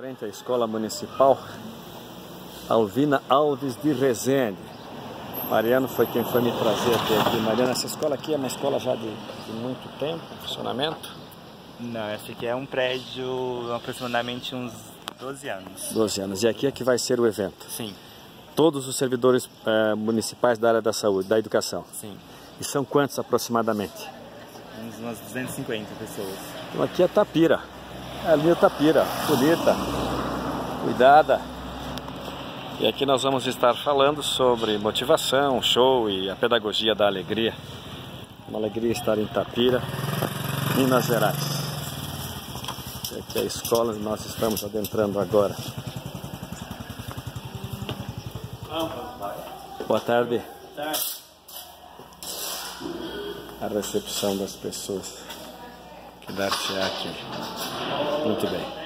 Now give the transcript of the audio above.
frente à Escola Municipal Alvina Alves de Rezende. Mariano foi quem foi me trazer até aqui. Mariano, essa escola aqui é uma escola já de, de muito tempo, funcionamento? Não, essa aqui é um prédio aproximadamente uns 12 anos. 12 anos. E aqui é que vai ser o evento? Sim. Todos os servidores eh, municipais da área da saúde, da educação? Sim. E são quantos aproximadamente? Uns, umas 250 pessoas. Então aqui é Tapira. Ali é Tapira, bonita, cuidada. E aqui nós vamos estar falando sobre motivação, show e a pedagogia da alegria. Uma alegria estar em Tapira, Minas Gerais. Aqui é a escola onde nós estamos adentrando agora. Boa tarde. A recepção das pessoas que dar-se aqui. Muito bem.